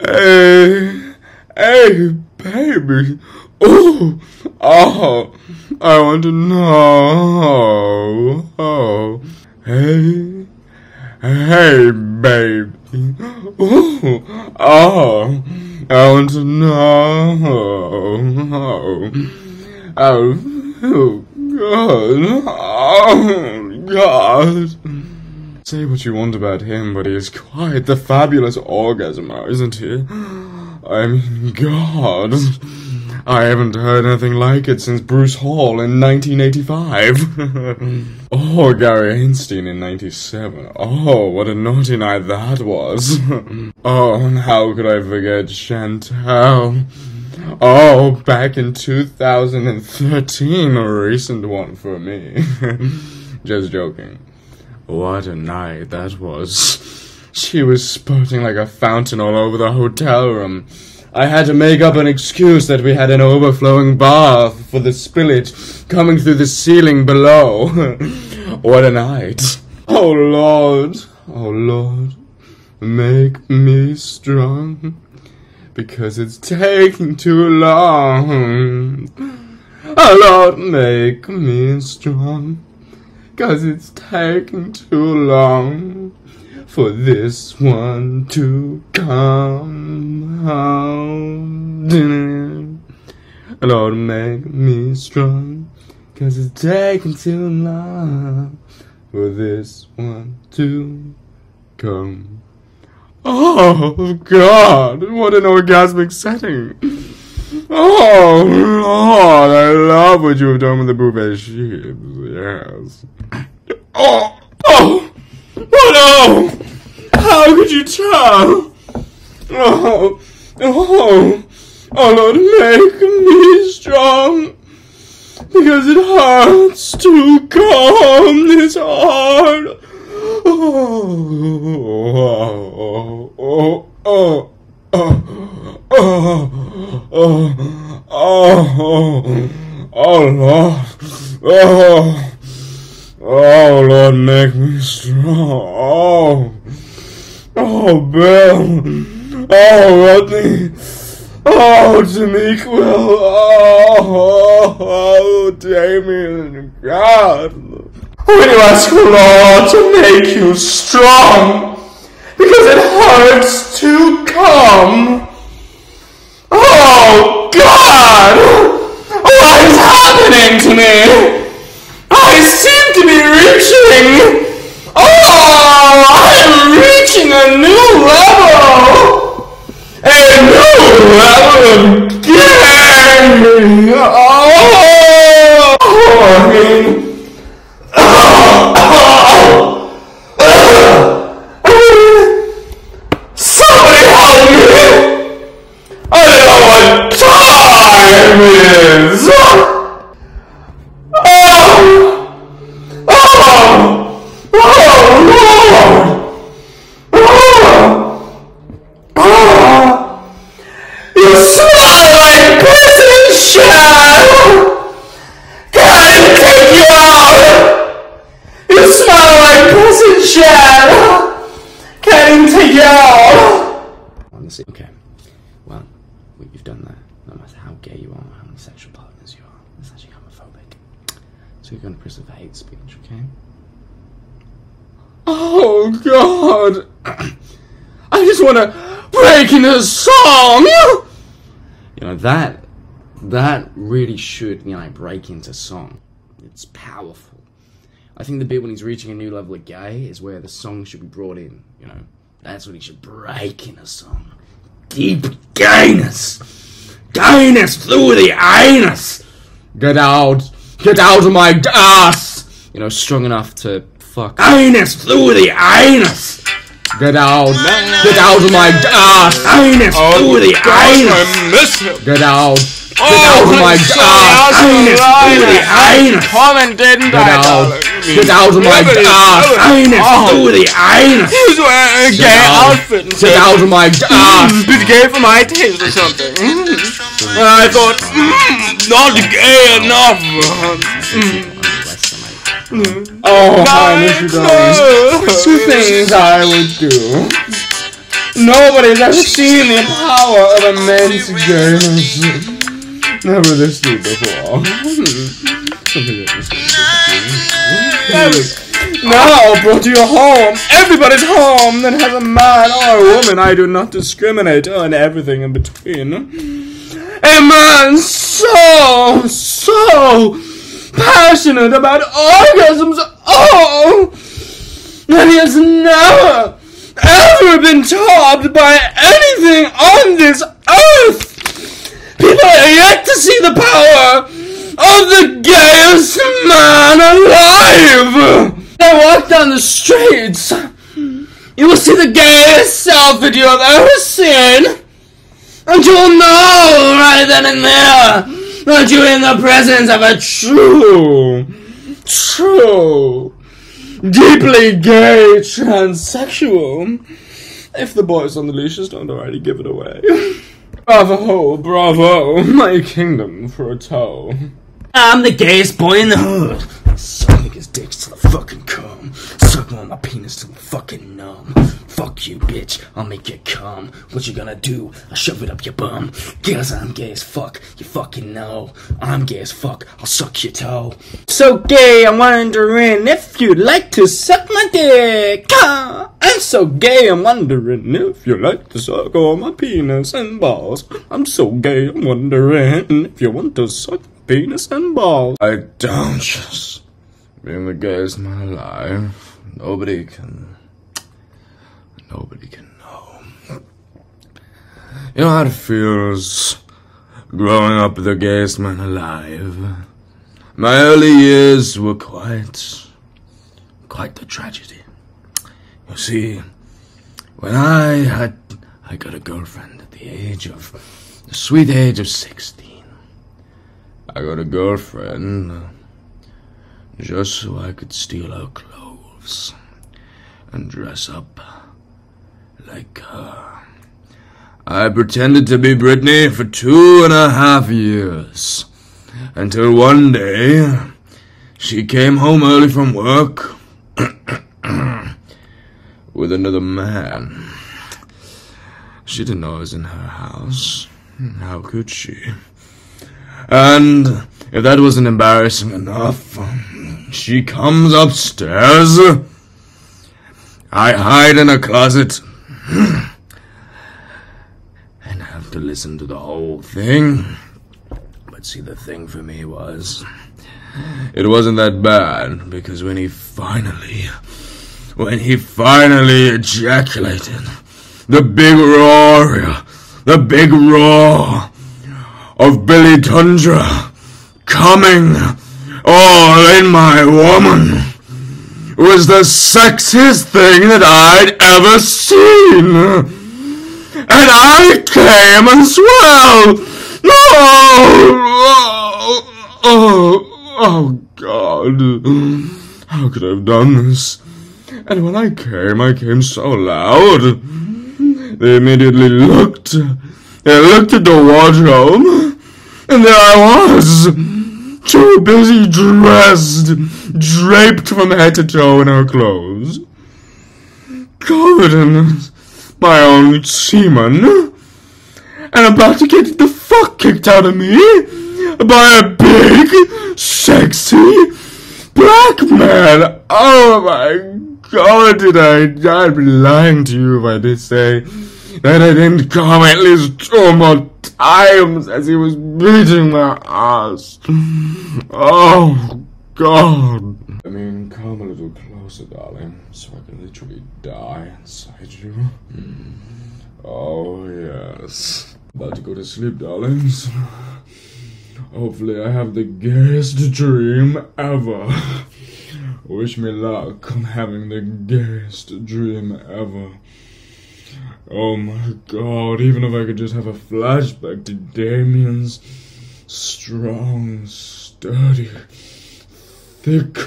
Hey, hey, baby. Oh, oh, I want to know. Oh, hey, hey, baby. Oh, oh, I want to know. Oh, oh, God. Oh, God. Say what you want about him, but he is quite the fabulous orgasmer, isn't he? I mean, God. I haven't heard anything like it since Bruce Hall in 1985. or Gary Einstein in 97. Oh, what a naughty night that was. oh, and how could I forget Chantal? Oh, back in 2013, a recent one for me. Just joking. What a night that was. She was spurting like a fountain all over the hotel room. I had to make up an excuse that we had an overflowing bath for the spillage coming through the ceiling below. what a night. Oh Lord, oh Lord, make me strong because it's taking too long. Oh Lord, make me strong. Cause it's taking too long for this one to come home. Lord, make me strong. Cause it's taking too long for this one to come. Oh, God, what an orgasmic setting. Oh, Lord, I love what you have done with the buffet sheets. Yes. Oh, oh, oh no! How could you tell? Oh, oh, oh Lord, make me strong. Because it hurts to come this hard. Oh, oh, oh, oh, oh, oh, oh, oh, oh, Lord. Oh. Oh, Lord, make me strong. Oh, oh Bill. Oh, Rodney. Oh, Demiquil. Oh, oh, Damien. God. You ask the Lord to make you strong, because it hurts to come. Oh, God. What is happening to me? That that really should you know break into song. It's powerful. I think the bit when he's reaching a new level of gay is where the song should be brought in. You know, that's when he should break in a song. Deep gayness, gayness through the anus. Get out, get out of my ass. You know, strong enough to fuck anus through the anus. Get out! Get out of my ah, oh, penis oh, oh, through the anus. Get out! Get out of my mm, ah, penis through the anus. Comment didn't good I? Old, good old my ah, penis through the anus. He was wearing a gay outfit. Get out of my ah, bit gay for my taste or something. Mm. I thought mm, not gay enough. Mm. Oh, you. Two things I would do. Nobody's ever seen the power of immense gayness. Never this deep before. now brought to your home. Everybody's home that has a man or a woman. I do not discriminate on everything in between. A man so, so passionate about orgasms. Oh! And he has never, ever been topped by anything on this earth. People are yet to see the power of the gayest man alive. I walk down the streets. You will see the gayest selfie you have ever seen. And you'll know right then and there that you're in the presence of a true, true, deeply gay transsexual. If the boys on the leashes don't already give it away. bravo, bravo, my kingdom for a toe. I'm the gayest boy in the hood. Suck niggas' dicks till I fucking come. Suck on my penis till I'm fucking numb. Fuck you, bitch. I'll make you come. What you gonna do? I'll shove it up your bum. Guess I'm gay as fuck. You fucking know. I'm gay as fuck. I'll suck your toe. So gay, I'm wondering if you'd like to suck my dick. Ah, I'm so gay, I'm wondering if you'd like to suck on my penis and balls. I'm so gay, I'm wondering if you want to suck penis and balls. I don't just being the gayest man alive. Nobody can. Nobody can know. You know how it feels growing up the gayest man alive. My early years were quite, quite the tragedy. You see, when I had, I got a girlfriend at the age of, the sweet age of 16. I got a girlfriend just so I could steal her clothes and dress up like her. I pretended to be Britney for two and a half years until one day she came home early from work with another man. She didn't know I was in her house. How could she? And if that wasn't embarrassing enough, um, she comes upstairs. I hide in a closet and have to listen to the whole thing. But see, the thing for me was, it wasn't that bad because when he finally, when he finally ejaculated, the big roar, the big roar of Billy Tundra coming all in my woman was the sexiest thing that I'd ever seen. And I came as well. Oh, oh, oh, God. How could I have done this? And when I came, I came so loud. They immediately looked. They looked at the wardrobe. And there I was. Too busy dressed, draped from head to toe in her clothes. Covered in my own semen. And about to get the fuck kicked out of me by a big, sexy, black man. Oh my god, did I? I'd be lying to you if I did say that I didn't come at least two more times as he was beating my ass. Oh, God. I mean, come a little closer, darling, so I can literally die inside you. Mm. Oh, yes. About to go to sleep, darlings. Hopefully, I have the gayest dream ever. Wish me luck on having the gayest dream ever. Oh my god, even if I could just have a flashback to Damien's strong, sturdy, thick,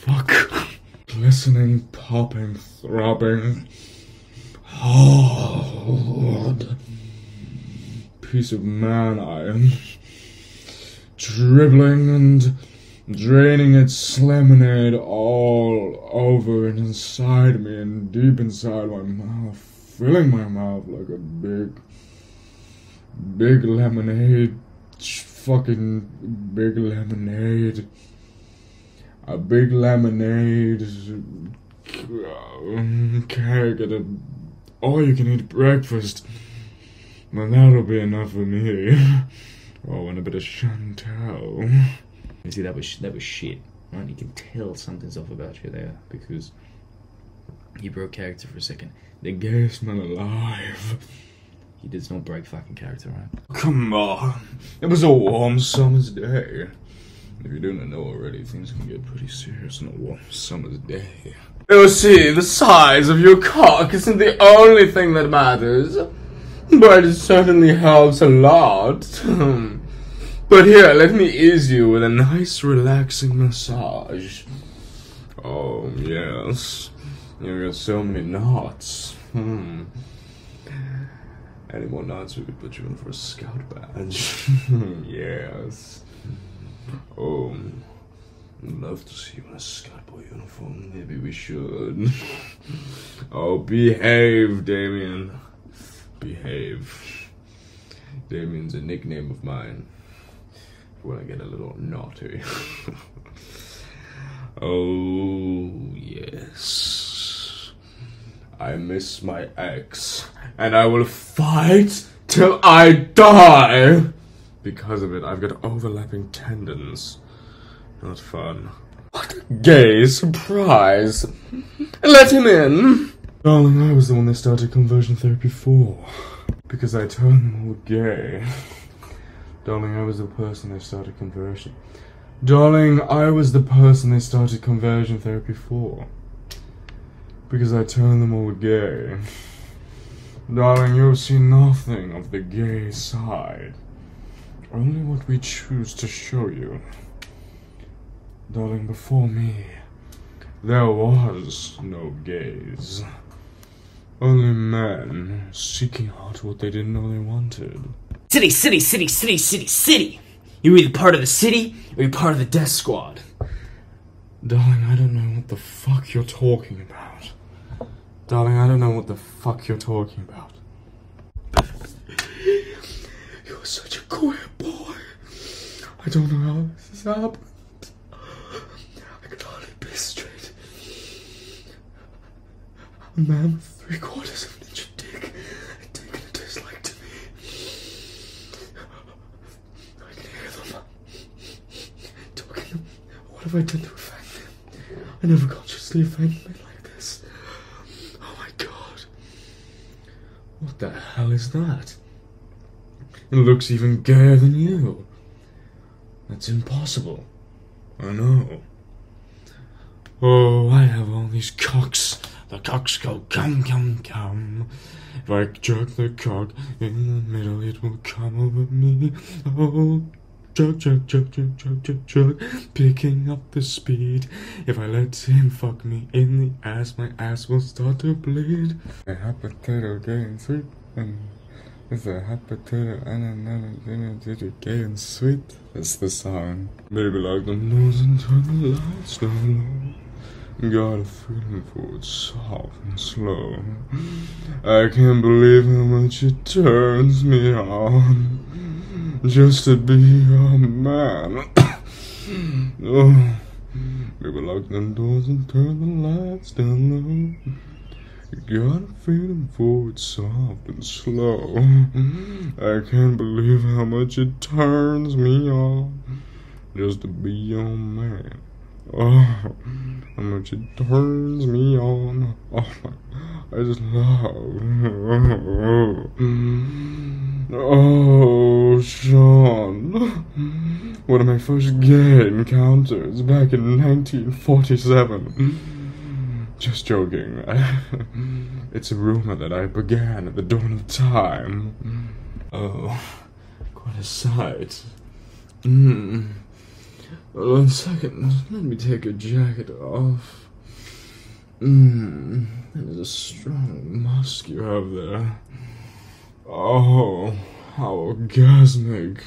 fuck, glistening, popping, throbbing, hard piece of man I am, dribbling and draining its lemonade all over and inside me and deep inside my mouth, filling my mouth like a big, big lemonade, fucking big lemonade. A big lemonade um, cake at a all you can eat breakfast. Well, that'll be enough for me. Oh, and a bit of Chantal. You see, that was that was shit. Right? You can tell something's off about you there because you broke character for a second. The gayest man alive. He does not break fucking character, right? Come on. It was a warm summer's day. If you don't know already, things can get pretty serious on a warm summer's day. You see, the size of your cock isn't the only thing that matters. But it certainly helps a lot. Hmm. But here, let me ease you with a nice, relaxing massage. Oh, yes. You got so many knots. Hmm. Any more knots, we could put you in for a scout badge. yes. Oh, love to see you in a scout boy uniform. Maybe we should. oh, behave, Damien. Behave. Damien's a nickname of mine. When I get a little naughty. oh, yes. I miss my ex, and I will fight till I die! Because of it, I've got overlapping tendons. Not fun. What a gay surprise! Let him in! Darling, I was the one that started conversion therapy for. Because I turned them all gay. Darling, I was the person that started conversion. Darling, I was the person they started conversion therapy for. Because I turned them all gay. Darling, you'll see nothing of the gay side. Only what we choose to show you. Darling, before me, there was no gays. Only men seeking out what they didn't know they wanted. City, city, city, city, city, city. You're either part of the city or you're part of the death squad. Darling, I don't know what the fuck you're talking about. Darling, I don't know what the fuck you're talking about. You're such a queer boy. I don't know how this has happened. I can hardly be straight. A man with three quarters of an inch of dick had taken a dislike to me. I can hear them talking. What have I done to offend them? I never consciously offended men like this. Oh my god. What the hell is that? It looks even gayer than you. That's impossible. I know. Oh, I have all these cocks. The cocks go come, come, come. If I jerk the cock in the middle, it will come over me. Oh, jerk, chug, chug, chug, chug, chug, jerk. Picking up the speed. If I let him fuck me in the ass, my ass will start to bleed. A hot potato getting sweet. And it's a hot potato and another dinner the gay and sweet. That's the song. Baby, like the nose and turn the lights down low. Got a feeling for it soft and slow. I can't believe how much it turns me on just to be your man. oh, baby, lock the doors and turn the lights down low. Got a feeling for it soft and slow. I can't believe how much it turns me on just to be your man. Oh, how much it turns me on. Oh, I just love. Oh, Sean. One of my first gay encounters back in 1947. Just joking. It's a rumor that I began at the dawn of time. Oh, quite a sight. Hmm. One second, let me take your jacket off. Mmm, that is a strong musk you have there. Oh, how orgasmic.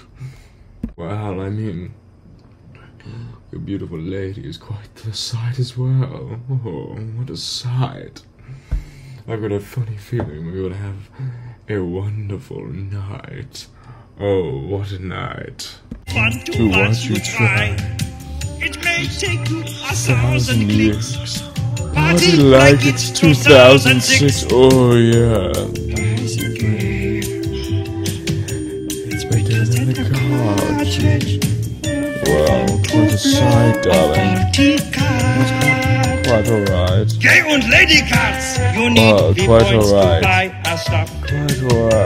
Well, I mean, Your beautiful lady is quite the sight as well. Oh, what a sight. I've got a funny feeling we will have a wonderful night. Oh, what a night. One to, To one watch to you try. try. It may take you a thousand clicks. Party Party like it's 2006. Oh, yeah. It's better than the cartridge. Well, quite a sight, darling. Quite alright. Gay und Lady Cards. You need Oh, the quite points alright. To buy a stuff. Quite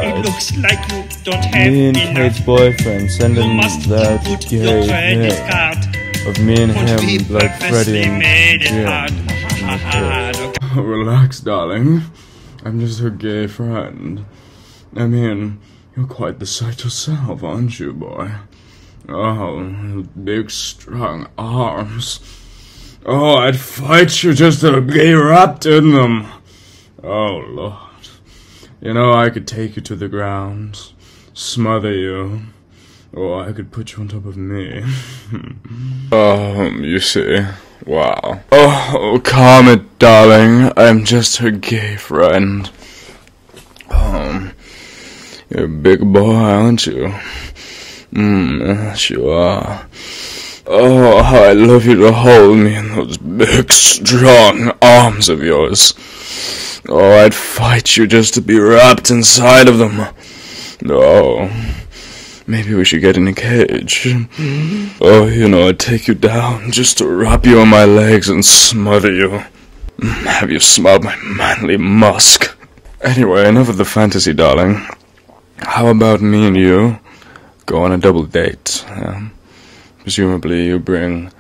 It looks like you don't have Me and enough. Kate's boyfriend You sending must that put your gay credit thing card. of me and him like Freddie and made it Jim. hard. hard. Okay. Oh, relax, darling. I'm just her gay friend. I mean, you're quite the sight yourself, aren't you, boy? Oh, big strong arms. Oh, I'd fight you just to be wrapped in them. Oh, Lord. You know, I could take you to the ground, smother you, or I could put you on top of me. um, you see. Wow. Oh, calm it, darling. I'm just her gay friend. Um, you're a big boy, aren't you? Mmm, yes, you are. Oh, how I love you to hold me in those big, strong arms of yours. Oh, I'd fight you just to be wrapped inside of them. No. Maybe we should get in a cage. Oh, you know, I'd take you down just to wrap you on my legs and smother you. Have you smelled my manly musk? Anyway, enough of the fantasy, darling. How about me and you go on a double date? Yeah? Presumably, you bring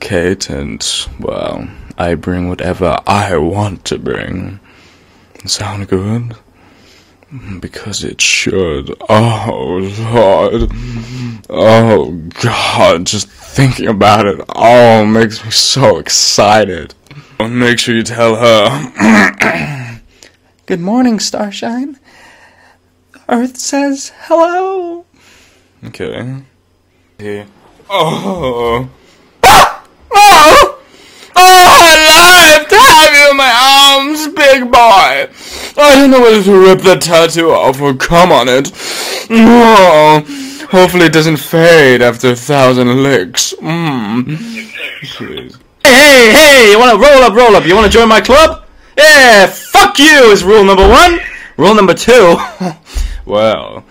Kate, and, well, I bring whatever I want to bring. Sound good? Because it should. Oh, Lord. Oh, God. Just thinking about it all makes me so excited. Make sure you tell her. Good morning, Starshine. Earth says hello. Okay. Yeah. Oh. Oh! Oh, alive! To have you in my arms, big boy! I don't know whether to rip the tattoo off or come on it. Oh, hopefully it doesn't fade after a thousand licks. Mmm. Please. Hey, hey, hey! You want to roll up, roll up? You want to join my club? Yeah, fuck you is rule number one. Rule number two. Well,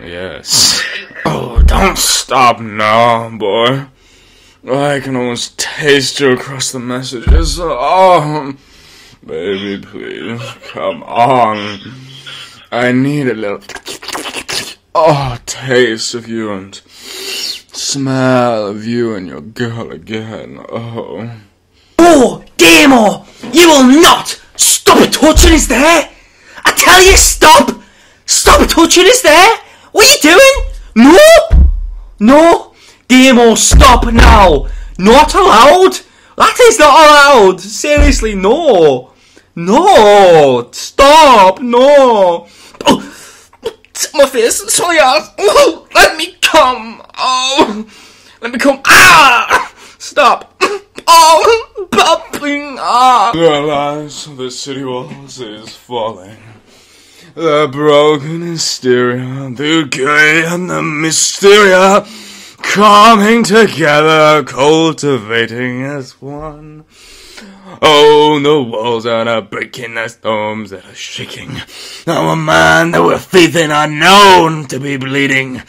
yes. Oh, don't stop now, boy. I can almost taste you across the messages. Oh, baby, please, come on. I need a little, oh, taste of you and smell of you and your girl again. Oh. Oh, Demo! Oh, you will not stop touching us there! I tell you, stop! Stop touching us there! What are you doing? No! No! Demo, stop now! Not allowed! That is not allowed! Seriously, no! No! Stop! No! Oh, my face, sorry, ass. Oh, let me come! Oh! Let me come! Ah! Stop! Oh! Popping! Ah! Realize the city walls is falling. The broken hysteria, the gay and the mysteria, coming together, cultivating as one. Oh, the walls are now breaking, the storms that are shaking. Now a man that with faith in unknown to be bleeding.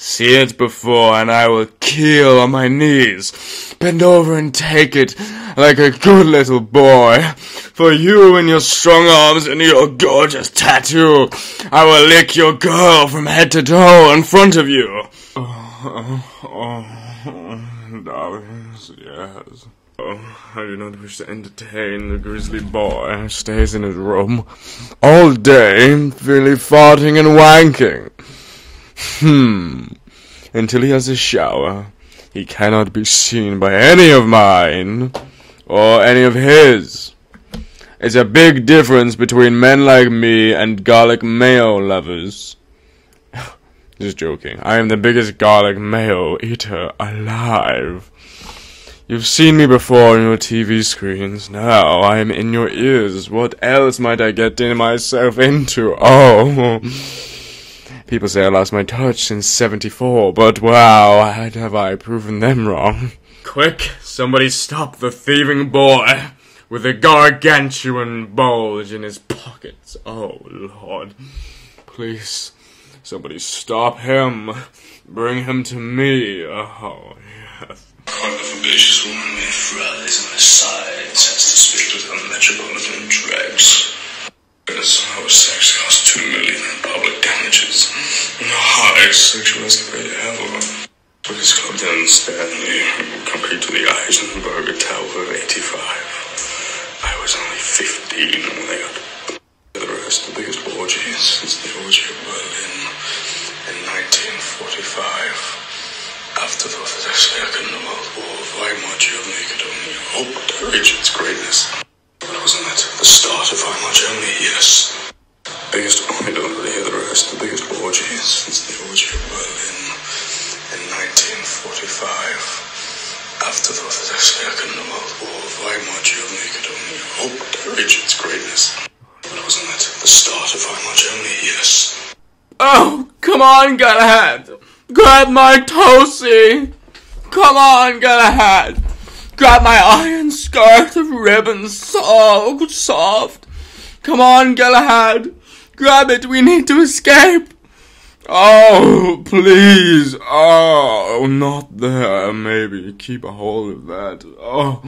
See it before, and I will keel on my knees. Bend over and take it like a good little boy. For you and your strong arms and your gorgeous tattoo, I will lick your girl from head to toe in front of you. Oh, oh, oh, darlings, yes. Oh, I do not wish to entertain the grizzly boy who stays in his room all day, freely farting and wanking. Hmm. Until he has a shower, he cannot be seen by any of mine, or any of his. It's a big difference between men like me and garlic mayo lovers. Just joking. I am the biggest garlic mayo eater alive. You've seen me before on your TV screens. Now I am in your ears. What else might I get in myself into? Oh. People say I lost my touch since 74, but wow, how have I proven them wrong. Quick, somebody stop the thieving boy with a gargantuan bulge in his pockets. Oh, Lord. Please, somebody stop him. Bring him to me. Oh, yes. I'm a vivacious woman with fries on her sides has to speak with her metropolitan dregs. Our sex cost two million in public damages. And the highest sexual ever. With his club Dan Stanley, compared to the Eisenberg Tower of 85. I was only 15 when they got the rest the biggest orgies since the orgy of Berlin in 1945. After the Second World War, Weimar Germany could only hope to reach its greatness. Wasn't that the start of Weimar Germany? Yes. Biggest, I don't really hear the rest. The biggest orgy since the orgy of Berlin in 1945. After the Second World War, Weimar Germany could only hope to reach its greatness. But wasn't that the start of Weimar Germany? Yes. Oh, come on, get ahead! Grab my toasty! Come on, Galahad! Grab my iron skirt of ribbons so soft! Come on, Galahad! Grab it, we need to escape! Oh, please! Oh, not there, maybe. Keep a hold of that. Oh.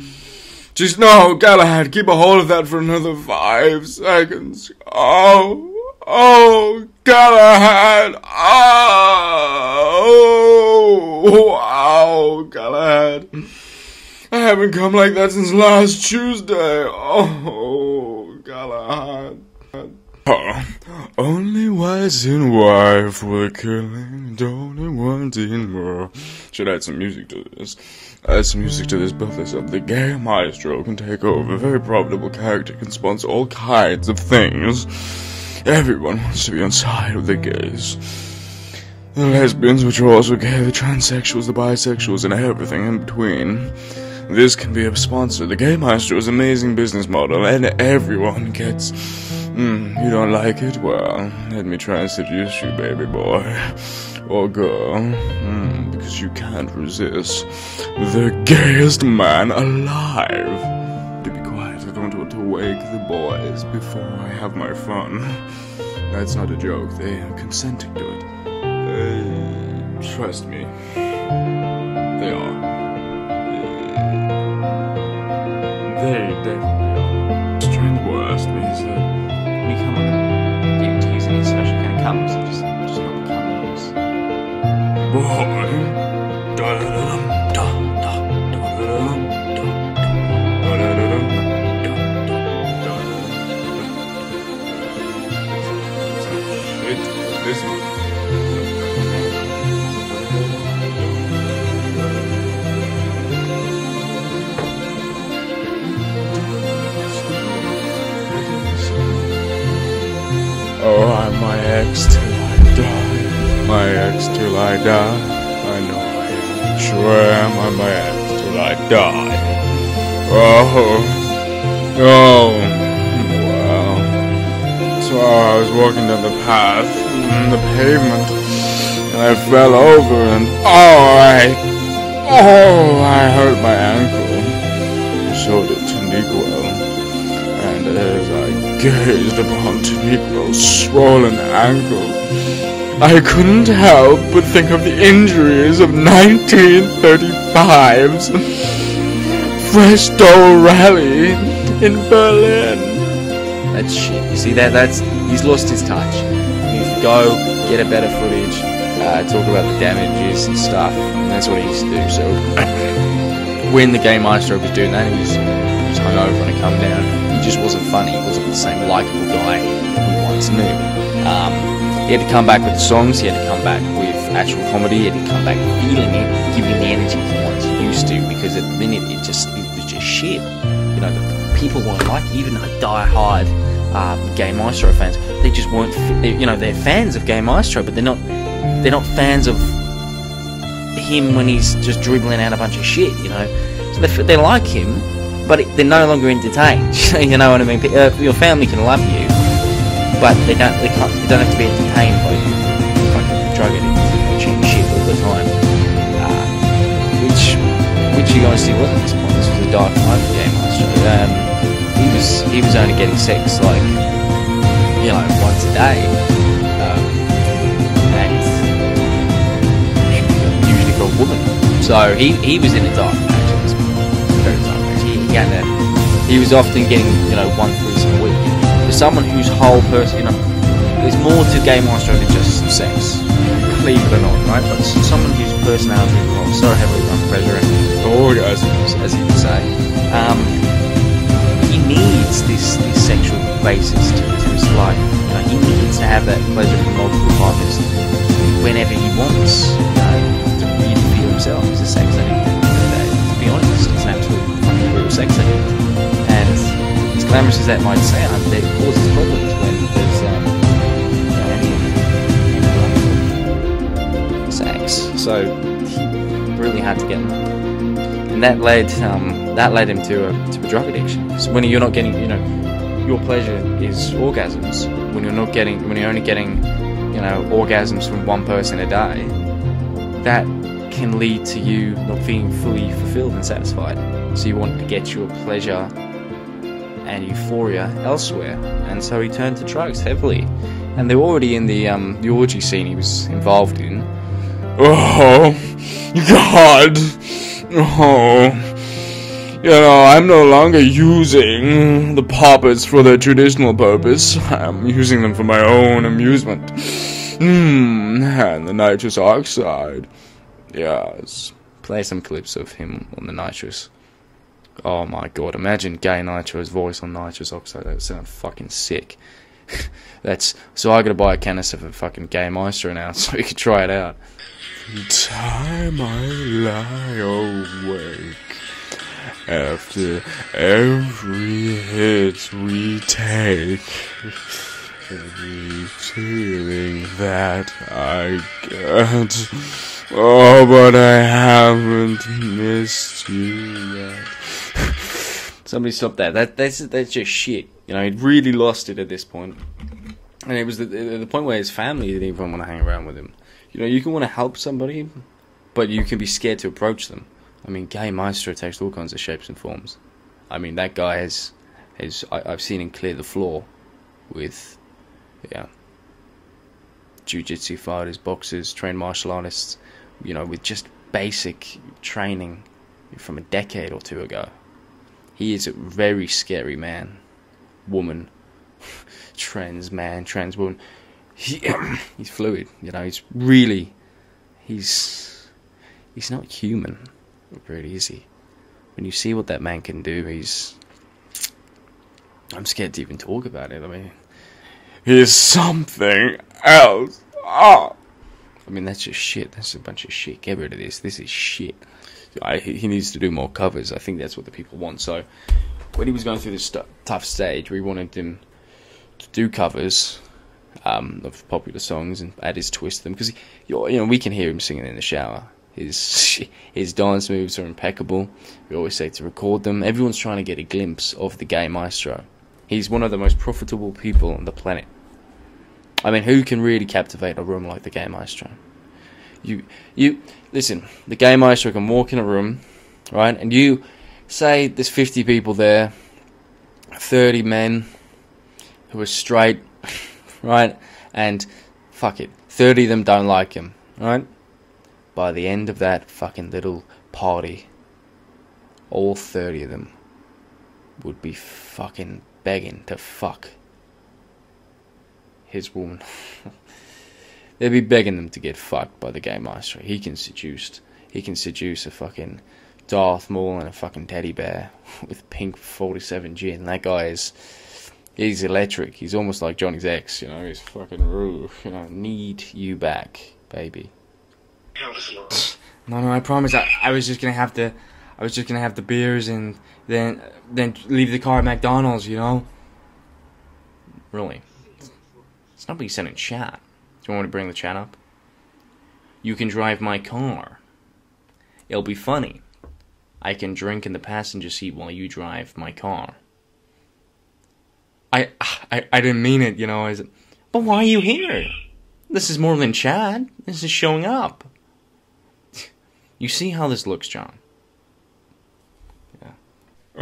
Just no, Galahad, keep a hold of that for another five seconds. Oh. Oh, Galahad! Oh, wow, Galahad! I haven't come like that since last Tuesday. Oh, Galahad. Oh, uh, only wives and wife were killing, only wanting more. Should add some music to this. Add some music to this this up. The gay maestro can take over. A very profitable character can sponsor all kinds of things. Everyone wants to be on side of the gays. The lesbians, which are also gay, the transsexuals, the bisexuals, and everything in between. This can be a sponsor. The Gay Master is an amazing business model, and everyone gets. Mm, you don't like it? Well, let me try and seduce you, baby boy. Or girl. Mm, because you can't resist the gayest man alive. To be quiet, I don't want to wake the boys before I have my fun. That's not a joke, they are consenting to it. Uh, trust me. They are. They. Strange boy asked me, he said, When you come on, get to use any special kind of just, ex till I die. My ex till I die. I know I am. Sure am. I'm my ex till I die. Oh. Oh. Well. So I was walking down the path, the pavement, and I fell over and oh, I, oh, I hurt my ankle. So did Taniquil. And as I gazed upon Taniquil's swollen ankle, I couldn't help but think of the injuries of 1935's Fresh Dough Rally in Berlin. That's shit. You see that? That's he's lost his touch. He to go get a better footage, uh, talk about the damages and stuff. And that's what he used to do. So when the gay maestro was doing that, he was, was hungover when he come down. He just wasn't funny. He wasn't the same likable guy we once knew. Um, he had to come back with songs. He had to come back with actual comedy. He had to come back feeling it, giving the energy he once used to. Because at the minute, it just it was just shit. You know, the, the people weren't like even a die-hard uh, Gay Maestro fans. They just weren't. they- You know, they're fans of Gay Maestro, but they're not. They're not fans of him when he's just dribbling out a bunch of shit. You know, so they, they like him, but they're no longer entertained. you know what I mean? Uh, your family can love you, but they don't. They can't. They don't have to be entertained by you. Fucking drug addicts watching shit all the time. Uh, which, which he honestly wasn't at this point. This was a dark time for Gay Master. Um, he was he was only getting sex like you know once a day, um, and usually a woman. So he, he was in a dark He, was often getting you know one threesome a week. For someone whose whole person, you know, there's more to Gay Master than just sex. Believe it or not, right? But someone whose personality revolves so heavily on pleasure and orgasms, as he would say, um, he needs this, this sexual basis to, to his life. You know, he needs to have that pleasure from multiple partners whenever he wants. You know, fucking real sex. And as glamorous as that might sound, it causes problems when there's um, you sex. So really hard to get and that led um, that led him to a, to a drug addiction. So when you're not getting, you know, your pleasure is orgasms. When you're not getting, when you're only getting, you know, orgasms from one person a day, that can lead to you not feeling fully fulfilled and satisfied. So you want to get your pleasure and euphoria elsewhere, and so he turned to drugs heavily. And they're already in the um, the orgy scene he was involved in. Oh, God. Oh. You know, I'm no longer using the puppets for their traditional purpose. I'm using them for my own amusement. Hmm, and the nitrous oxide. Yes. Play some clips of him on the nitrous. Oh my god, imagine Gay Nitro's voice on nitrous oxide. That would sound fucking sick. That's so I gotta buy a canister for fucking Gay Maestro now so we can try it out. Time I lie awake after every hit we take, feeling that I get. Oh, but I haven't missed you yet. Somebody stop that. That that's that's just shit. You know, he'd really lost it at this point. And it was the, the, point where his family didn't even want to hang around with him. You know, you can want to help somebody, but you can be scared to approach them. I mean, Gay Maestro takes all kinds of shapes and forms. I mean, that guy has, has I, I've seen him clear the floor with, yeah, jiu-jitsu fighters, boxers, trained martial artists, you know, with just basic training from a decade or two ago. He is a very scary man, woman, trans man, trans woman. He, he's fluid, you know. He's really, he's, he's not human, really, is he? When you see what that man can do, he's. I'm scared to even talk about it. I mean, He's something else. Ah. I mean that's just shit. That's a bunch of shit. Get rid of this. This is shit. I, he needs to do more covers. I think that's what the people want. So when he was going through this stu- tough stage, we wanted him to do covers um, of popular songs and add his twist to them because you know we can hear him singing in the shower. His his dance moves are impeccable. We always say to record them. Everyone's trying to get a glimpse of the gay maestro. He's one of the most profitable people on the planet. I mean, who can really captivate a room like the gay Maestro? You, you, listen. The Gay Maestro can walk in a room, right, and you say there's 50 people there, 30 men who are straight, right, and fuck it, 30 of them don't like him, right. By the end of that fucking little party, all 30 of them would be fucking begging to fuck his woman. They'd be begging them to get fucked by the gay master. He can seduce. He can seduce a fucking Darth Maul and a fucking teddy bear with pink 47 gin. That guy is. He's electric. He's almost like Johnny's ex, you know. He's fucking rude. You know, need you back, baby. No, no, I promise. I, I was just gonna have to. I was just gonna have the beers and then then leave the car at McDonald's, you know. Really. It's not said in chat. Do you want me to bring the chat up? You can drive my car. It'll be funny. I can drink in the passenger seat while you drive my car. I, I, I didn't mean it, you know. As, but why are you here? This is more than Chad. This is showing up. You see how this looks, John.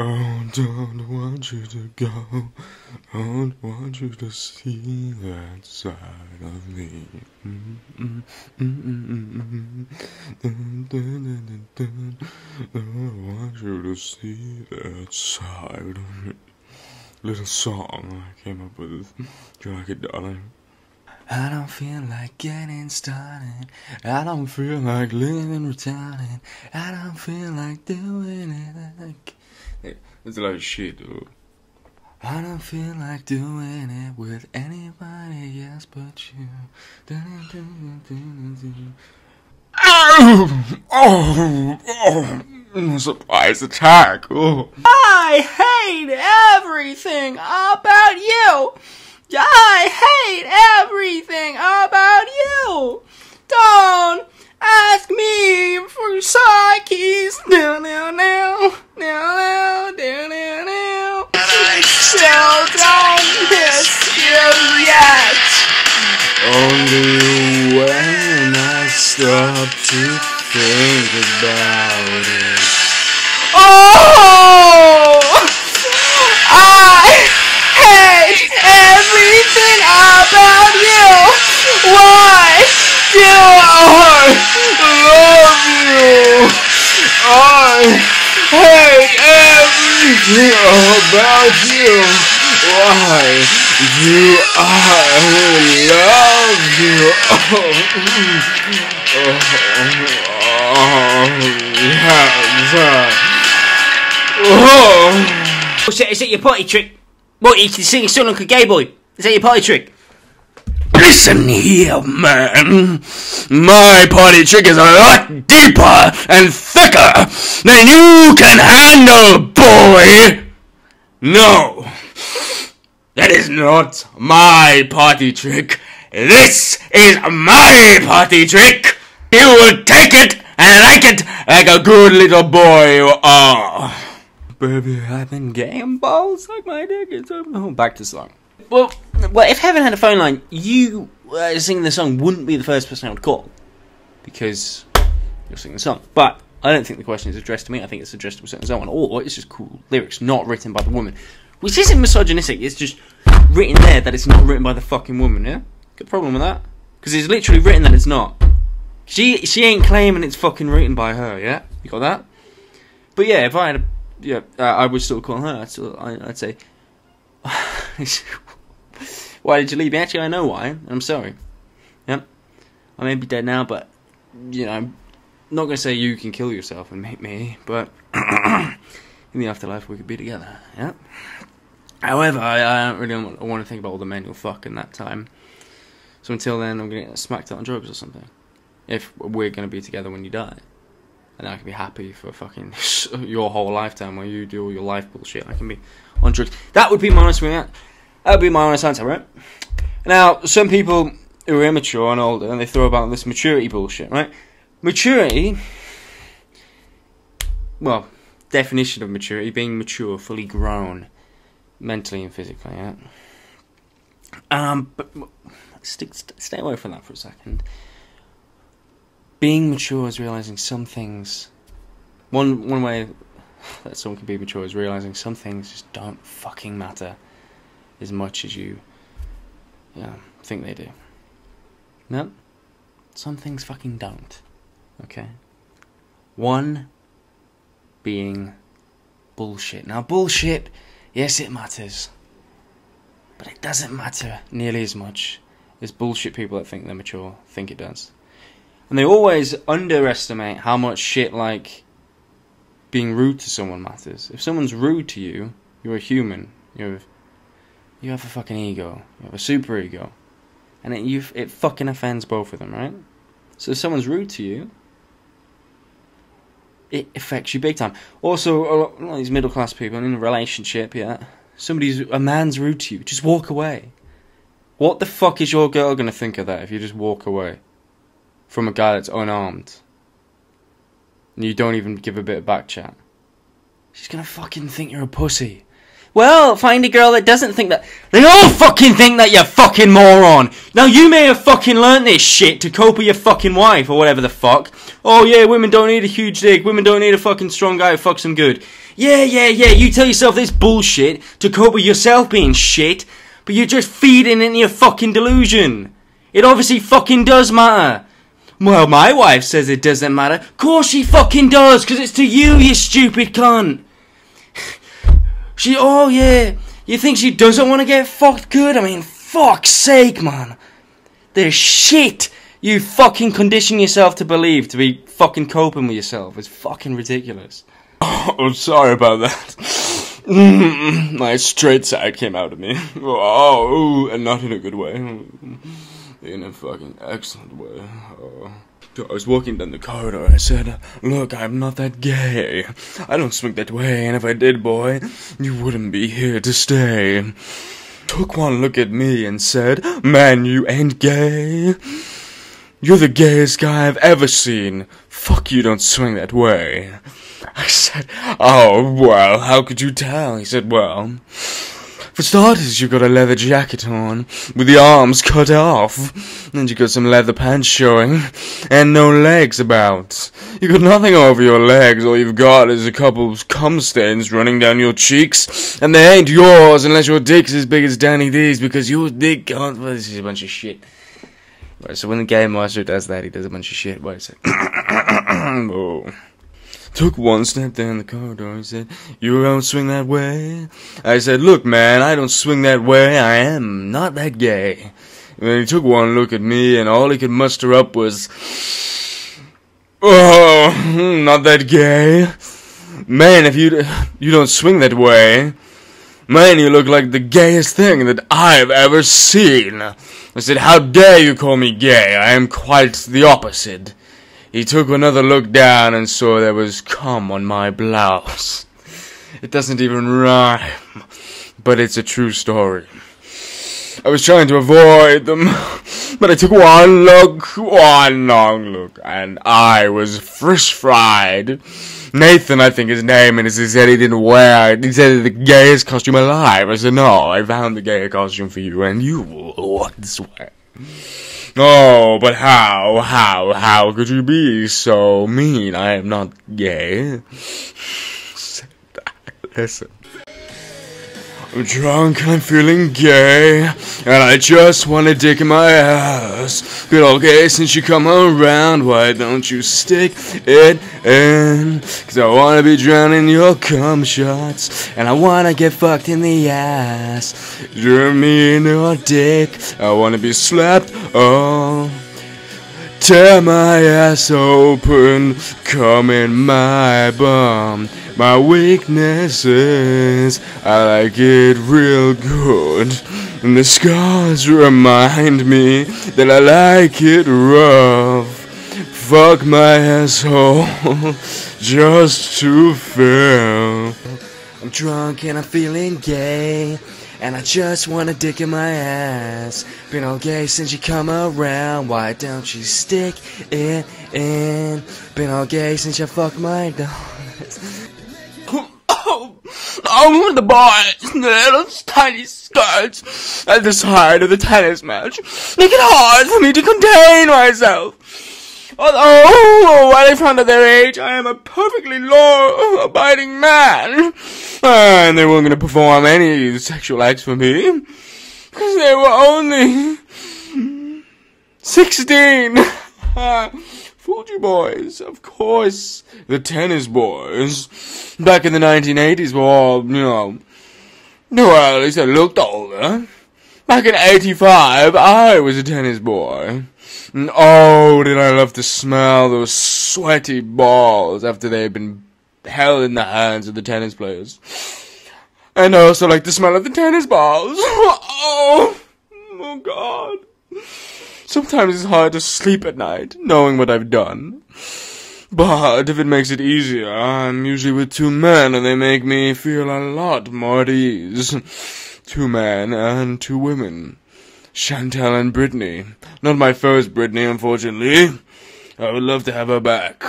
Oh, don't want you to go. I don't want you to see that side of me. I don't want you to see that side of me. Little song I came up with. Do you like it, darling? I don't feel like getting started. I don't feel like living retarded. I don't feel like doing it. Like Hey, It's a lot of shit, dude. I don't feel like doing it with anybody else but you. Oh, oh, oh, surprise attack. Oh. I hate everything about you. I hate everything about about it. Oh! I hate everything about you. Why do I love you. I hate everything about you. Why do I love you? Oh, oh. Oh. Is that, is that your party trick? What, you can sing a song like a gay boy? Is that your party trick? Listen here, man. My party trick is a lot deeper and thicker than you can handle, boy. No, that is not my party trick. This is my party trick. You will take it and like it like a good little boy you are. Baby, I've been gay balls suck my dick. It's oh, back to song. Well, well, if Heaven had a phone line, you uh, singing the song wouldn't be the first person I would call because you're singing the song. But I don't think the question is addressed to me. I think it's addressed to a certain someone, or it's just cool lyrics, not written by the woman, which isn't misogynistic. It's just written there that it's not written by the fucking woman. Yeah, got a problem with that because it's literally written that it's not. She she ain't claiming it's fucking written by her. Yeah, you got that. But yeah, if I had a yeah, uh, I would still call her. I'd, still, I, I'd say, why did you leave me? Actually, I know why. I'm sorry. Yep, I may be dead now, but you know, I'm not gonna say you can kill yourself and make me, but in the afterlife we could be together. Yep. However, I, I don't really want, to think about all the men you'll fuck in that time. So until then, I'm gonna get smacked out on drugs or something. If we're gonna be together when you die and I can be happy for fucking your whole lifetime while you do all your life bullshit. I can be on drugs. That would be my honest that would be my honest answer, right? Now, some people who are immature and older, and they throw about this maturity bullshit, right? Maturity, well, definition of maturity: being mature, fully grown, mentally and physically. Yeah. Um, but stick, stay away from that for a second being mature is realizing some things. One one way that someone can be mature is realizing some things just don't fucking matter as much as you yeah, think they do. No? Some things fucking don't. Okay? One being bullshit. Now, bullshit, yes, it matters. But it doesn't matter nearly as much as bullshit people that think they're mature think it does. And they always underestimate how much shit like being rude to someone matters. If someone's rude to you, you're a human. You have you have a fucking ego. You have a super ego. And it you it fucking offends both of them, right? So if someone's rude to you, it affects you big time. Also, a lot of these middle class people in a relationship, yeah, somebody's a man's rude to you, just walk away. What the fuck is your girl gonna think of that if you just walk away? From a guy that's unarmed. And you don't even give a bit of back chat. She's gonna fucking think you're a pussy. Well, find a girl that doesn't think that. They all fucking think that, you're fucking moron! Now, you may have fucking learnt this shit to cope with your fucking wife, or whatever the fuck. Oh, yeah, women don't need a huge dick. Women don't need a fucking strong guy who fucks them good. Yeah, yeah, yeah, you tell yourself this bullshit to cope with yourself being shit, but you're just feeding into your fucking delusion. It obviously fucking does matter. Well, my wife says it doesn't matter. Of course she fucking does, because it's to you, you stupid cunt. She, oh yeah, you think she doesn't want to get fucked good? I mean, fuck's sake, man. The shit you fucking condition yourself to believe to be fucking coping with yourself is fucking ridiculous. Oh, sorry about that. My straight side came out of me. Oh, and not in a good way. In a fucking excellent way. Oh. I was walking down the corridor. I said, Look, I'm not that gay. I don't swing that way, and if I did, boy, you wouldn't be here to stay. Took one look at me and said, Man, you ain't gay. You're the gayest guy I've ever seen. Fuck you, don't swing that way. I said, Oh, well, how could you tell? He said, Well, for starters, you've got a leather jacket on, with the arms cut off, and you've got some leather pants showing, and no legs about. You've got nothing over your legs, all you've got is a couple of cum stains running down your cheeks, and they ain't yours unless your dick's as big as Danny D's, because your dick can't. Well, this is a bunch of shit. Right, so when the gay master does that, he does a bunch of shit. Wait a oh. Took one step down the corridor and said, You don't swing that way? I said, Look, man, I don't swing that way. I am not that gay. And then he took one look at me, and all he could muster up was, Oh, hmm, not that gay. Man, if you you don't swing that way, man, you look like the gayest thing that I've ever seen. I said, How dare you call me gay? I am quite the opposite. He took another look down and saw there was cum on my blouse. It doesn't even rhyme, but it's a true story. I was trying to avoid them, but I took one look, one long look, and I was fresh fried. Nathan, I think his name, and he said he didn't wear. He said the gayest costume alive. I said, no, I found the gayest costume for you, and you will swear. Oh, but how, how, how could you be so mean? I am not gay. Listen. I'm drunk and I'm feeling gay, and I just want a dick in my ass. Good old gay, since you come around, why don't you stick it in? Cause I wanna be drowning your cum shots, and I wanna get fucked in the ass. You're me in your dick, I wanna be slapped, oh. Tear my ass open, come in my bum. My weaknesses, I like it real good. And the scars remind me that I like it rough. Fuck my asshole, just to feel. I'm drunk and I'm feeling gay. And I just want a dick in my ass. Been all gay since you come around. Why don't you stick it in? Been all gay since you fucked my donuts. Oh, of the boys the little tiny skirts at the side of the tennis match. Make it hard for me to contain myself. Oh, oh, Although, when I found out their age, I am a perfectly law-abiding man. And they weren't going to perform any sexual acts for me. Because they were only... 16. Fooled you boys, of course. The tennis boys. Back in the 1980s were all, you know... Well, at least they looked older. Back in 85, I was a tennis boy. And oh, did I love to smell those sweaty balls after they had been held in the hands of the tennis players. And I also like the smell of the tennis balls. oh, oh God. Sometimes it's hard to sleep at night, knowing what I've done. But if it makes it easier, I'm usually with two men, and they make me feel a lot more at ease. Two men and two women. Chantal and Brittany. Not my first Brittany, unfortunately. I would love to have her back,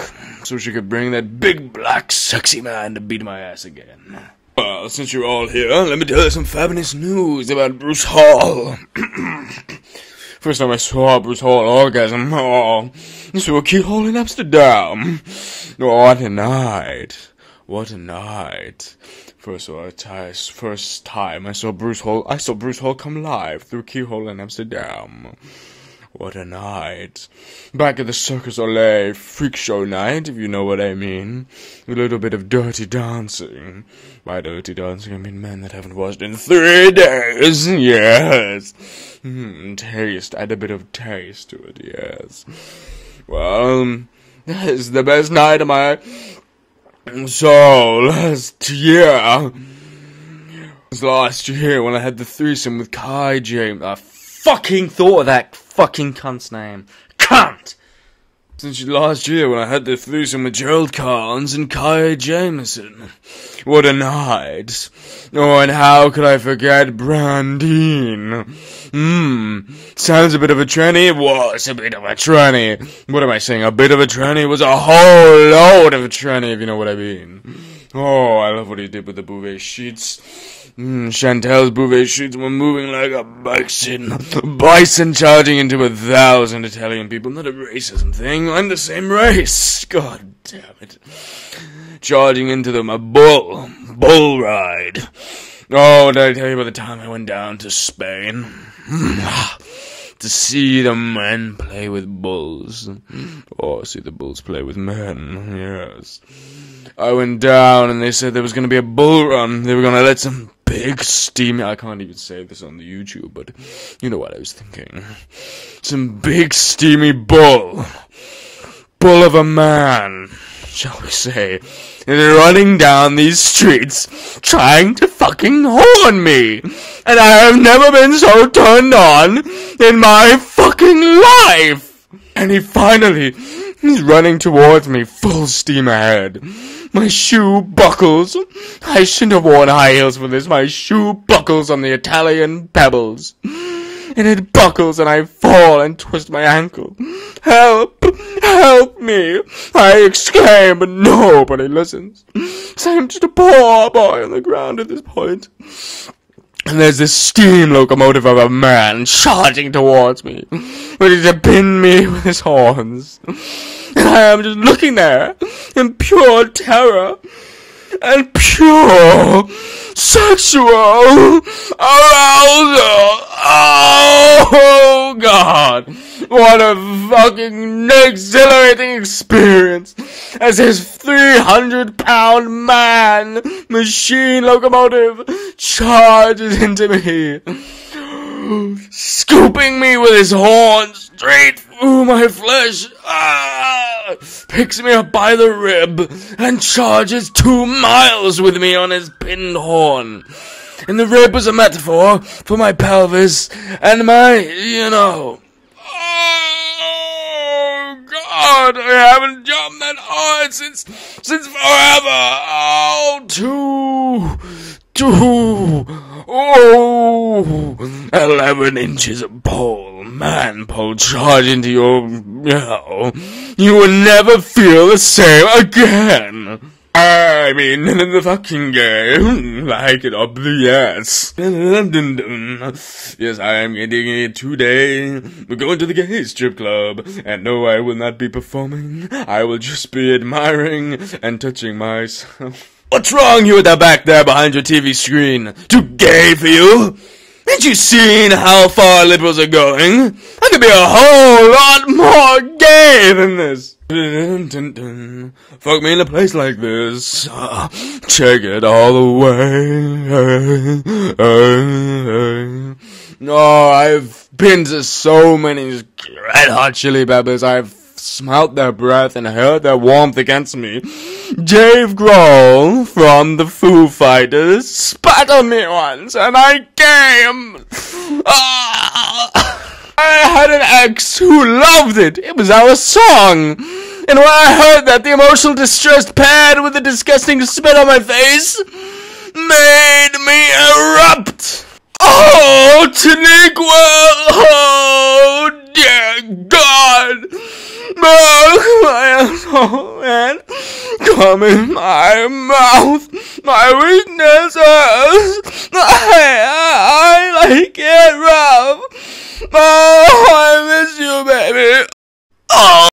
so she could bring that big black sexy man to beat my ass again. Well, since you're all here, let me tell you some fabulous news about Bruce Hall. First time I saw Bruce Hall orgasm, oh, this was a keyhole in Amsterdam. Oh, what a night. What a night. First of all, first time I saw Bruce Hall, I saw Bruce Hall come live through keyhole in Amsterdam. What a night. Back at the Circus Olay freak show night, if you know what I mean. A little bit of dirty dancing. By dirty dancing, I mean men that haven't washed in three days. Yes. Hmm, taste. Add a bit of taste to it, yes. Well, that is the best night of my so last year. Last year when I had the threesome with Kai James. I Fucking thought of that fucking cunt's name. Cunt! Since last year when I had the threesome with Gerald Carnes and Kai Jameson. What a night. Oh, and how could I forget Brandine? Hmm, sounds a bit of a tranny. It was a bit of a tranny. What am I saying? A bit of a tranny was a whole load of a tranny, if you know what I mean. Oh, I love what he did with the Bouvet sheets. Mm, Chantel's Bouvet sheets were moving like a bison. Bison charging into a thousand Italian people. Not a racism thing. I'm the same race. God damn it. Charging into them. A bull. Bull ride. Oh, did I tell you about the time I went down to Spain? To see the men play with bulls. Or see the bulls play with men. Yes. I went down and they said there was going to be a bull run. They were going to let some big steamy. I can't even say this on the YouTube, but you know what I was thinking. Some big steamy bull. Bull of a man, shall we say. They're running down these streets trying to fucking horn me. And I have never been so turned on in my fucking life. And he finally, he's running towards me full steam ahead. My shoe buckles. I shouldn't have worn high heels for this. My shoe buckles on the Italian pebbles. And it buckles and I fall and twist my ankle. Help! Help me! I exclaim, but nobody listens. So I'm just a poor boy on the ground at this point. And there's this steam locomotive of a man charging towards me, ready to pin me with his horns. And I am just looking there in pure terror and pure sexual arousal. Oh God! What a fucking exhilarating experience as his 300 pound man machine locomotive charges into me, scooping me with his horns straight through my flesh. Ah! Picks me up by the rib and charges two miles with me on his pinned horn. And the rib was a metaphor for my pelvis and my, you know. God! I haven't jumped that hard since since forever. Oh, two, two, oh, eleven inches of pole, man pole charge into your, you know, you will never feel the same again. I mean, in the fucking game, like it ass. Yes, I am getting it today. We're going to the gay strip club, and no, I will not be performing. I will just be admiring and touching myself. What's wrong you with that back there behind your TV screen? Too gay for you? Ain't you seen how far liberals are going? I could be a whole lot more gay than this. Fuck me in a place like this. Uh, check it all the way. No, I've been to so many red hot chili peppers. I've smelt their breath and heard their warmth against me. Dave Grohl from the Foo Fighters spat on me once, and I came. Ah! I had an ex who loved it. It was our song. And when I heard that, the emotional distress paired with the disgusting spit on my face made me erupt. Oh, Taniqua! Oh, dear God! Oh, my asshole and come in my mouth. My weakness hurts. I, I like it rough. Oh, I miss you, baby. Oh.